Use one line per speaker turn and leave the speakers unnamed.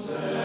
say.